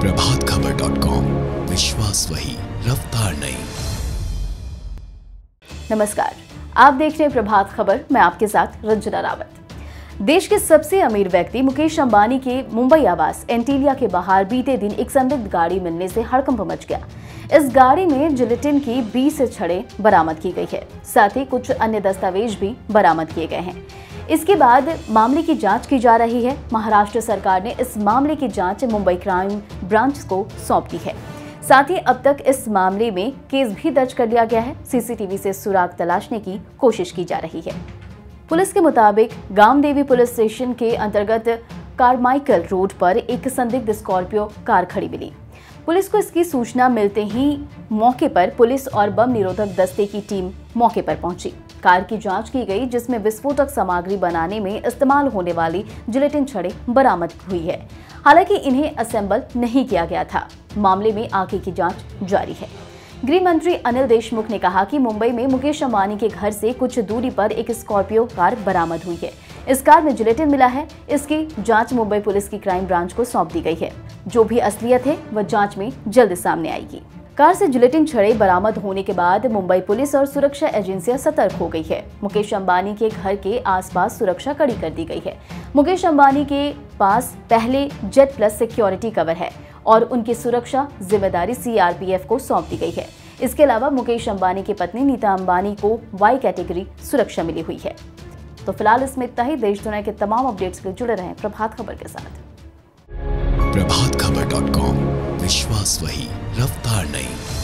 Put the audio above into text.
Prabhat Khabar dot com विश्वास वही, रफ्तार नहीं। नमस्कार। आप देख रहे हैं प्रभात खबर, मैं आपके साथ रंजना रावत। देश के सबसे अमीर व्यक्ति मुकेश अंबानी के मुंबई आवास, एंटीलिया के बाहर बीते दिन एक संदिग्ध गाड़ी मिलने से हड़कंप मच गया। इस गाड़ी में जिलेटिन की 20 छड़े बरामद की गई है। साथ ही कुछ अन्य दस्तावेज़ भी बरामद किए गए हैं। इसके बाद मामले की जाँच की जा रही है। महाराष्ट्र सरकार ने इस मामले की जाँच मुंबई क्राइम ब्रांच को सौंप दी है। साथ ही अब तक इस मामले में केस भी दर्ज कर लिया गया है। सीसीटीवी से सुराग तलाशने की कोशिश की जा रही है। पुलिस के मुताबिक गामदेवी पुलिस स्टेशन के अंतर्गत कारमाइकल रोड पर एक संदिग्ध स्कॉर्पियो कार खड़ी मिली। पुलिस को इसकी सूचना मिलते ही मौके पर पुलिस और बम निरोधक दस्ते की टीम मौके पर पहुँची। कार की जाँच की गई, जिसमें विस्फोटक सामग्री बनाने में इस्तेमाल होने वाली जिलेटिन छड़े बरामद हुई है। हालाँकि इन्हें असेंबल नहीं किया गया था। मामले में आगे की जाँच जारी है। गृह मंत्री अनिल देशमुख ने कहा कि मुंबई में मुकेश अंबानी के घर से कुछ दूरी पर एक स्कॉर्पियो कार बरामद हुई है। इस कार में जिलेटिन मिला है। इसकी जाँच मुंबई पुलिस की क्राइम ब्रांच को सौंप दी गई है। जो भी असलियत है, वह जाँच में जल्द सामने आएगी। कार से जिलेटिन छड़े बरामद होने के बाद मुंबई पुलिस और सुरक्षा एजेंसियाँ सतर्क हो गई है। मुकेश अंबानी के घर के आसपास सुरक्षा कड़ी कर दी गई है। मुकेश अंबानी के पास पहले जेट प्लस सिक्योरिटी कवर है और उनकी सुरक्षा ज़िम्मेदारी सीआरपीएफ को सौंप दी गई है। इसके अलावा मुकेश अंबानी की पत्नी नीता अंबानी को वाई कैटेगरी सुरक्षा मिली हुई है। तो फ़िलहाल इसमें इतना ही। देश दुनिया के तमाम अपडेट्स के जुड़े रहें प्रभात खबर के साथ। प्रभात खबर डॉट कॉम विश्वास वही रफ्तार नहीं।